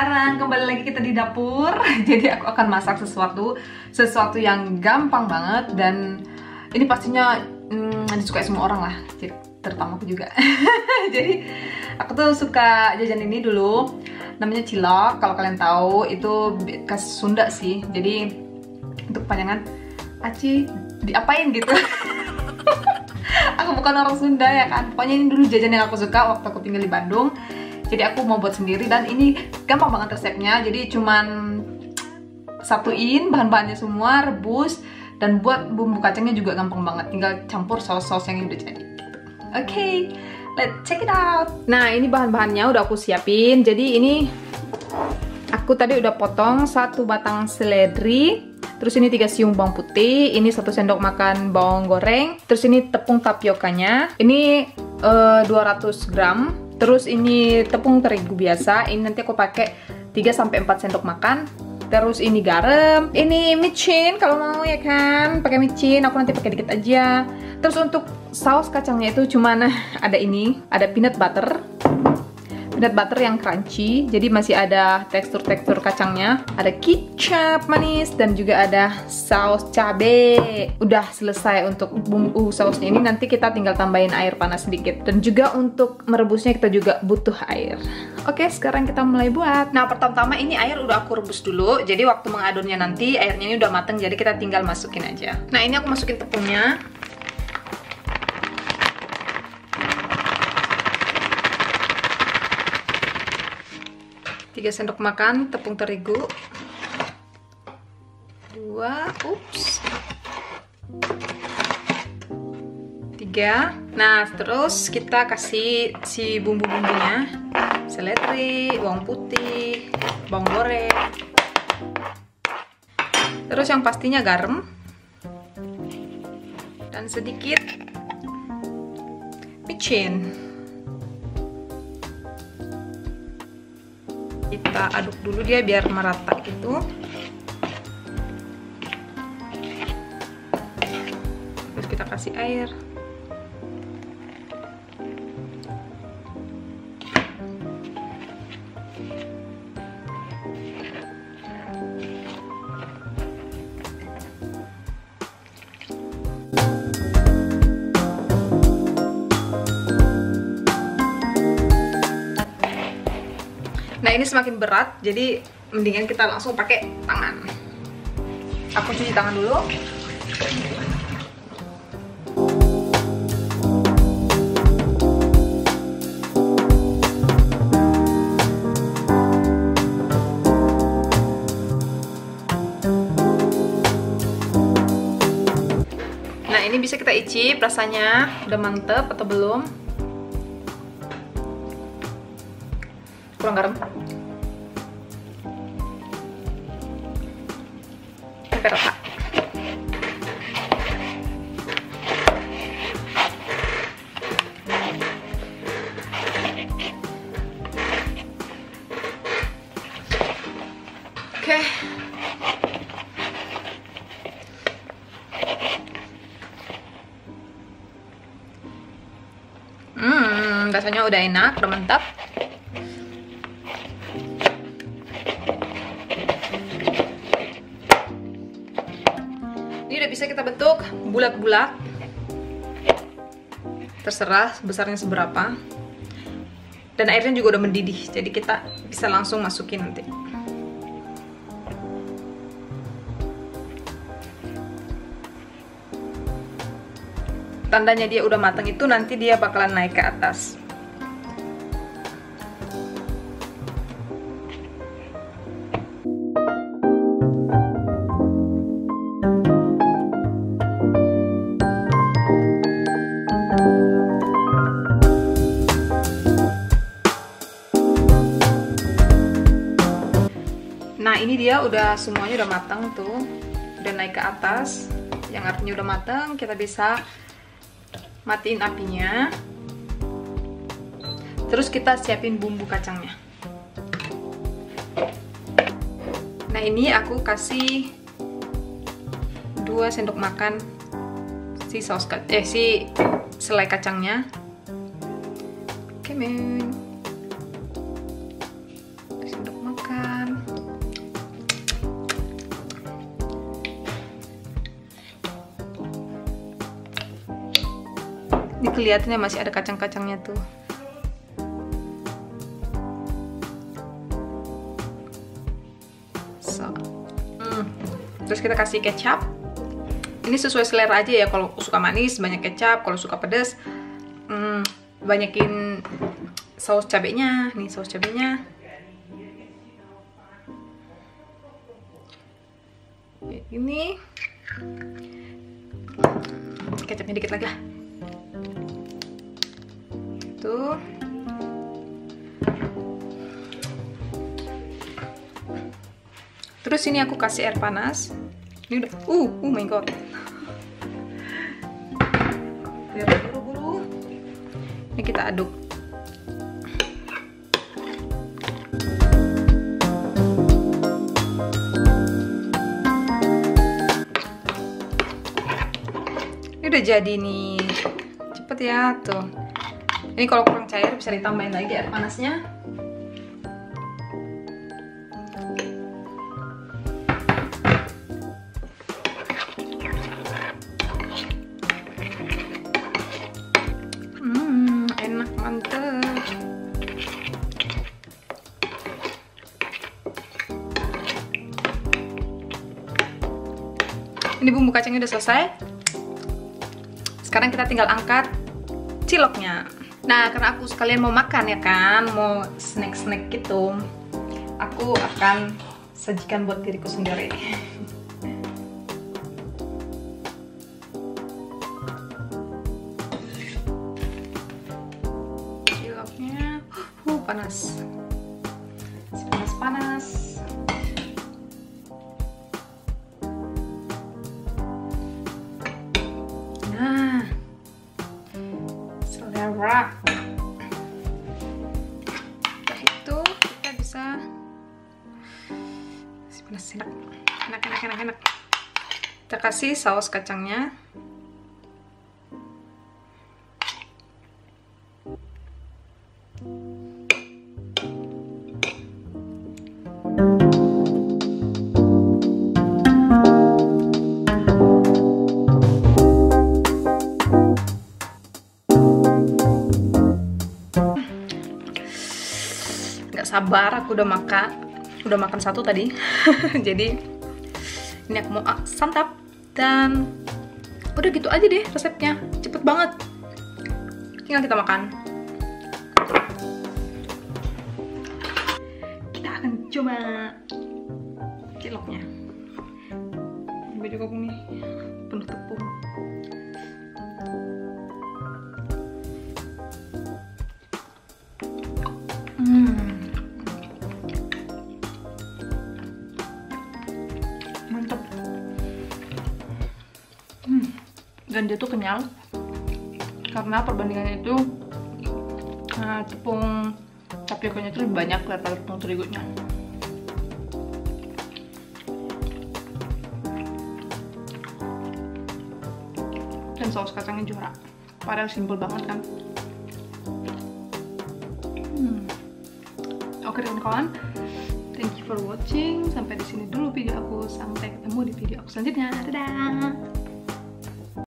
sekarang kembali lagi kita di dapur. Jadi aku akan masak sesuatu, sesuatu yang gampang banget dan ini pastinya hmm, disukai semua orang lah, terutama aku juga. Jadi aku tuh suka jajan ini dulu, namanya cilok. Kalau kalian tahu itu khas Sunda sih. Jadi untuk panjangan Aci diapain gitu. aku bukan orang Sunda ya kan. Pokoknya ini dulu jajan yang aku suka waktu aku tinggal di Bandung jadi aku mau buat sendiri dan ini gampang banget resepnya. Jadi cuman satuin bahan-bahannya semua rebus dan buat bumbu kacangnya juga gampang banget. Tinggal campur saus-saus yang udah jadi. Oke okay, let's check it out. Nah ini bahan-bahannya udah aku siapin. Jadi ini aku tadi udah potong satu batang seledri. Terus ini 3 siung bawang putih, ini satu sendok makan bawang goreng, terus ini tepung tapiokanya, ini uh, eh, 200 gram, Terus ini tepung terigu biasa. Ini nanti aku pakai 3 sampai 4 sendok makan. Terus ini garam, ini micin kalau mau ya kan, pakai micin. Aku nanti pakai dikit aja. Terus untuk saus kacangnya itu cuman ada ini, ada peanut butter, peanut butter yang crunchy. Jadi masih ada tekstur-tekstur kacangnya. Ada kecap manis dan juga ada saus cabe. Udah selesai untuk bumbu sausnya ini. Nanti kita tinggal tambahin air panas sedikit. Dan juga untuk merebusnya kita juga butuh air. Oke sekarang kita mulai buat. Nah pertama-tama ini air udah aku rebus dulu. Jadi waktu mengadonnya nanti airnya ini udah mateng. Jadi kita tinggal masukin aja. Nah ini aku masukin tepungnya 3 sendok makan tepung terigu. 2 ups. 3 nah terus kita kasih si bumbu-bumbunya. Seledri, bawang putih, bawang goreng. Terus yang pastinya garam. Dan sedikit micin kita aduk dulu dia biar merata gitu. Terus kita kasih air Nah ini semakin berat, jadi mendingan kita langsung pakai tangan. Aku cuci tangan dulu. Nah ini bisa kita icip rasanya udah mantep atau belum kurang garam sampai rata oke. Hmm rasanya udah enak udah mantap bisa kita bentuk bulat-bulat. Terserah besarnya seberapa. Dan airnya juga udah mendidih jadi kita bisa langsung masukin nanti. Tandanya dia udah matang itu nanti dia bakalan naik ke atas ini dia udah semuanya udah matang tuh. Udah naik ke atas. Yang artinya udah matang kita bisa matiin apinya. Terus kita siapin bumbu kacangnya. Nah ini aku kasih 2 sendok makan si saus eh si selai kacangnya. Oke men Kelihatannya masih ada kacang-kacangnya tuh. So. Hmm. Terus kita kasih kecap. Ini sesuai selera aja ya. Kalau suka manis banyak kecap, kalau suka pedas hmm, banyakin saus cabenya. Nih saus cabenya. Ini kecapnya dikit lagi lah tuh terus ini aku kasih air panas. Ini udah uh oh my god. Buru-buru ini kita aduk. Ini udah jadi nih. Cepet ya tuh ini kalau kurang cair bisa ditambahin lagi air panasnya. Hmm ini bumbu kacangnya udah selesai. Sekarang kita tinggal angkat ciloknya nah karena aku sekalian mau makan ya kan mau snack-snack gitu aku akan sajikan buat diriku sendiri. Uh panas Setelah itu kita bisa masih panas enak, enak, enak, enak, enak. Kita kasih saus kacangnya. Nggak sabar aku udah makan udah makan satu tadi. Jadi ini aku mau ah, santap. Dan udah gitu aja deh resepnya. Cepet banget. Tinggal kita makan. Kita akan coba ciloknya. Baju koko nih. Penuh tepung Dan dia tuh kenyal karena perbandingannya itu uh, tepung tapiokanya itu lebih banyak daripada tepung terigunya. Dan saus kacangnya juara. Padahal simpel banget kan. Hmm. Oke kawan-kawan, thank you for watching. Sampai di sini dulu video aku. Sampai ketemu di video aku selanjutnya. Dadah.